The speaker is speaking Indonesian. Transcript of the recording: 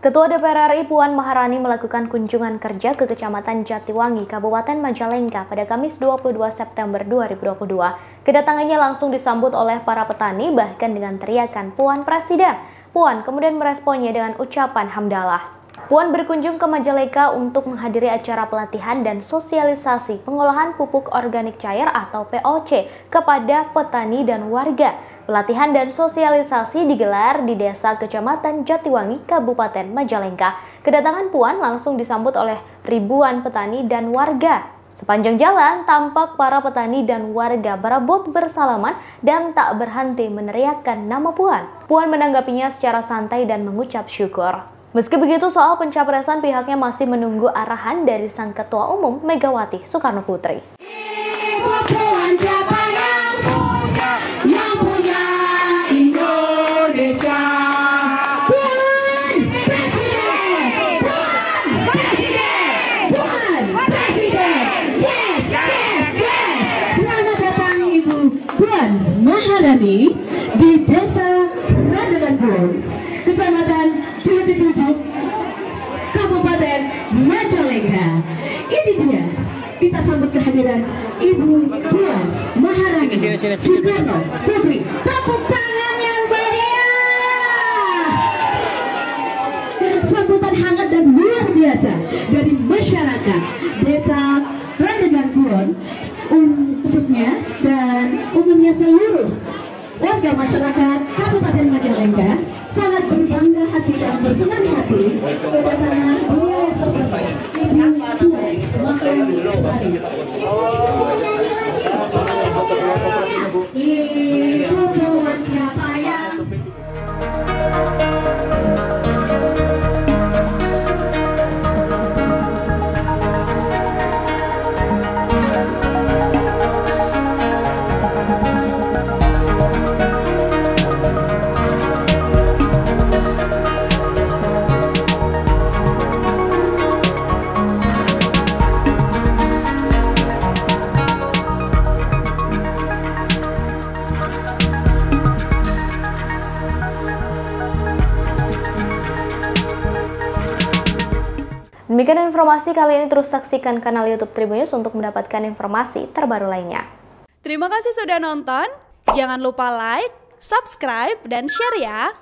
Ketua DPR RI Puan Maharani melakukan kunjungan kerja ke Kecamatan Jatiwangi, Kabupaten Majalengka pada Kamis 22 September 2022. Kedatangannya langsung disambut oleh para petani bahkan dengan teriakan Puan Presiden. Puan kemudian meresponnya dengan ucapan hamdalah. Puan berkunjung ke Majalengka untuk menghadiri acara pelatihan dan sosialisasi pengolahan pupuk organik cair atau POC kepada petani dan warga. Pelatihan dan sosialisasi digelar di Desa Kecamatan Jatiwangi, Kabupaten Majalengka. Kedatangan Puan langsung disambut oleh ribuan petani dan warga. Sepanjang jalan, tampak para petani dan warga berebut bersalaman dan tak berhenti meneriakkan nama Puan. Puan menanggapinya secara santai dan mengucap syukur. Meski begitu, soal pencapresan pihaknya masih menunggu arahan dari Sang Ketua Umum Megawati Soekarno Putri. Maharani di Desa Randangan Kulon, Kecamatan Jati Tujuh, Kabupaten Majalengka. Ini dia kita sambut kehadiran Ibu Puan Maharani Soekarno Putri. Tepuk tangan yang meriah. Sambutan hangat dan luar biasa dari masyarakat Desa Randangan Kulon um, khususnya dan umumnya seluruh warga masyarakat Kabupaten Majalengka sangat berbangga hati dan bersenang hati kedatangan Demikian informasi kali ini terus saksikan kanal YouTube Tribunnews untuk mendapatkan informasi terbaru lainnya. Terima kasih sudah nonton. Jangan lupa like, subscribe, dan share ya.